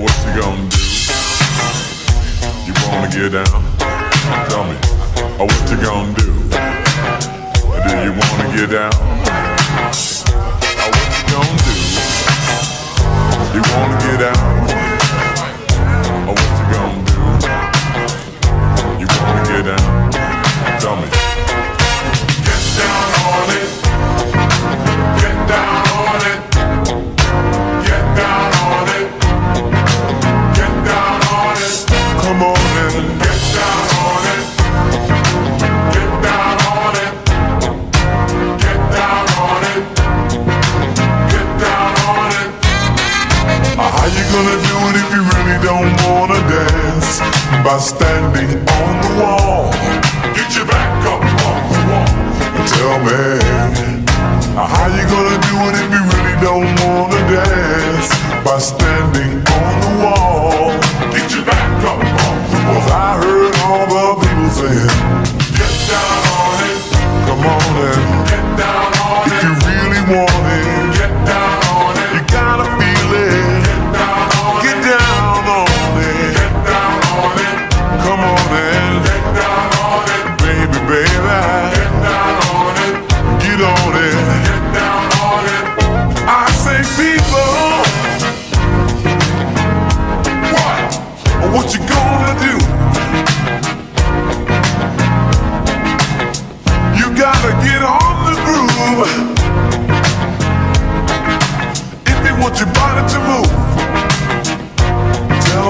what you gonna do? You wanna get down? Tell me, oh, what you gonna do? Do you wanna get down? Oh, what you gonna do? You wanna get out? Oh, what you gonna do? You wanna get down? Tell me. By standing on the wall. Get your back up on the wall. Tell me, how you gonna do it if you really don't wanna dance? By standing on the wall. Get your back up on the wall. I heard all the people saying,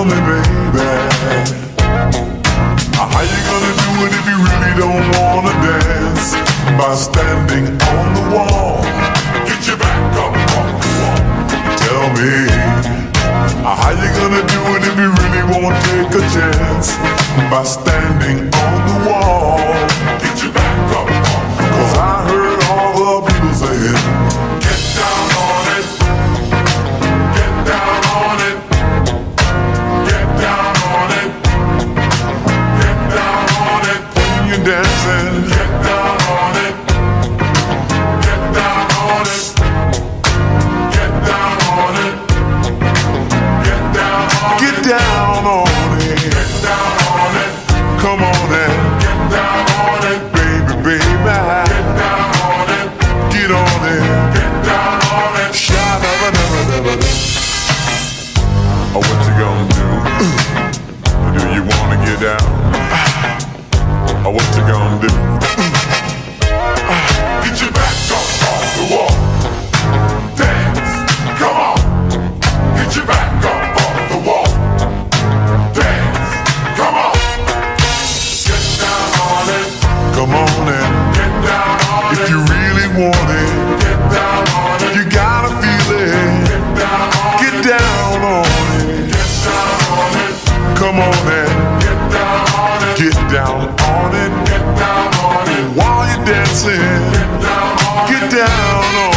me, baby. How you gonna do it if you really don't wanna dance? By standing on the wall. Get your back up on the wall. Tell me. How you gonna do it if you really won't take a chance? By standing on the wall. Oh, what you gonna do? Do you wanna get down? Oh, what you gonna do? Get your back up off the wall. Dance, come on. Get your back up off the wall. Dance, come on. Get down on it. Come on and get down on if it. If you really want it, on and get down on it. Get down on it. Get down on it. While you're dancing, get down on, get down it.